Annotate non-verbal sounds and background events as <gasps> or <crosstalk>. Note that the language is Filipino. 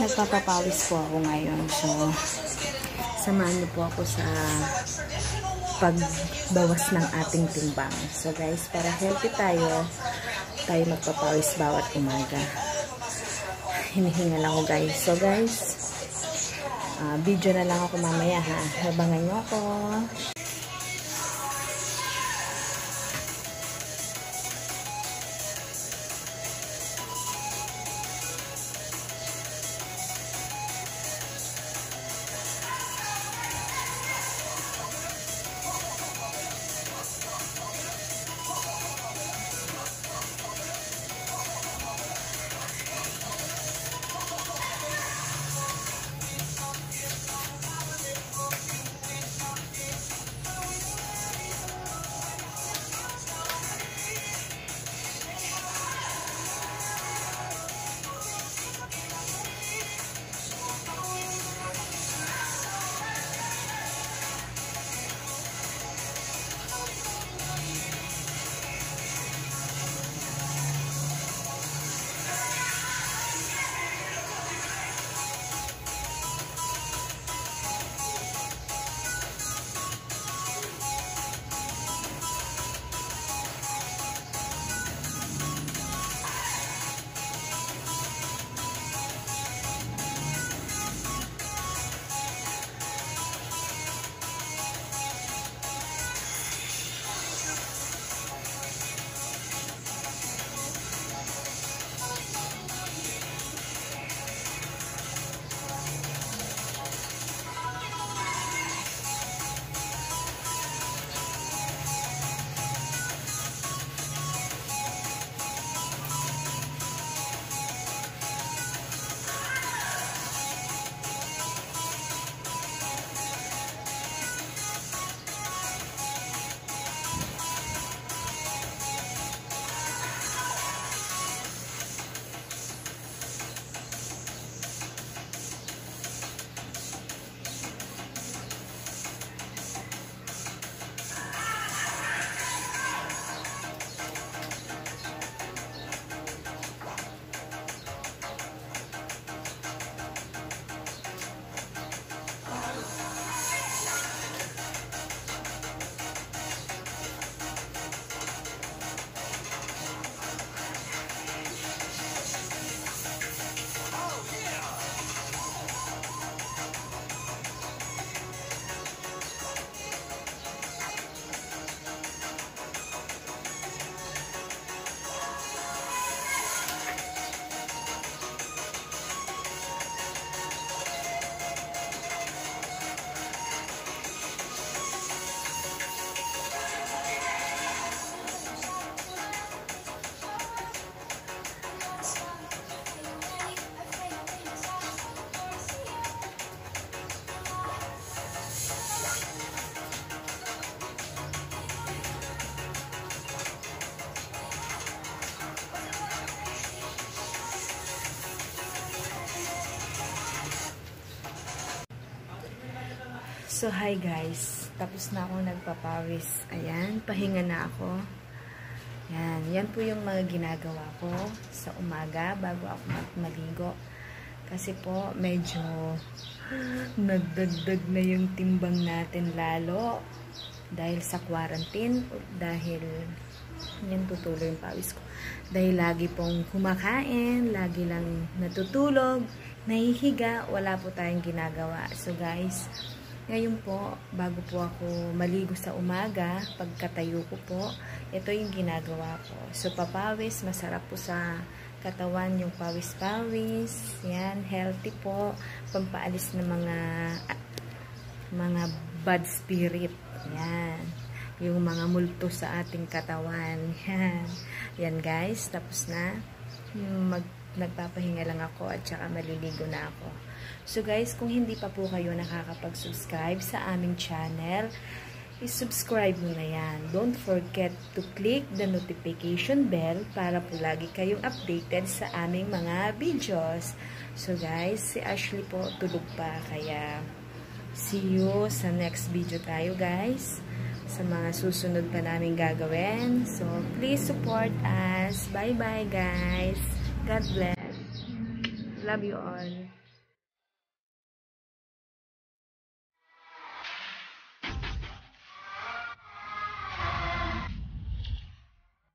nagpapapawis po ako ngayon. So, samahan niyo po ako sa pagbawas ng ating timbang. So guys, para healthy tayo, tayo magpapawis bawat umaga. Hinihinga lang ako guys. So guys, uh, video na lang ako mamaya ha. Habangan nyo ako. So, hi guys. Tapos na ako nagpapawis. Ayan, pahinga na ako. Yan, yan po yung mga ginagawa ko sa umaga bago ako maligo. Kasi po, medyo <gasps> nagdagdag na yung timbang natin lalo dahil sa quarantine dahil yan tutuloy yung pawis ko. Dahil lagi pong kumakain, lagi lang natutulog, nahihiga, wala po tayong ginagawa. So guys, ngayon po, bago po ako maligo sa umaga, pagkatayo ko po, ito yung ginagawa ko. So, papawis, masarap po sa katawan yung pawis-pawis. Yan, healthy po. Pampaalis ng mga mga bad spirit. Yan. Yung mga multo sa ating katawan. Yan. <laughs> Yan guys, tapos na. Mag, nagpapahinga lang ako at saka maliligo na ako. So guys, kung hindi pa po kayo nakakapag-subscribe sa aming channel, i-subscribe mo na yan. Don't forget to click the notification bell para po lagi kayong updated sa aming mga videos. So guys, si Ashley po tulog pa kaya see you sa next video tayo guys sa mga susunod pa namin gagawin. So, please support us. Bye-bye, guys. God bless. Love you all.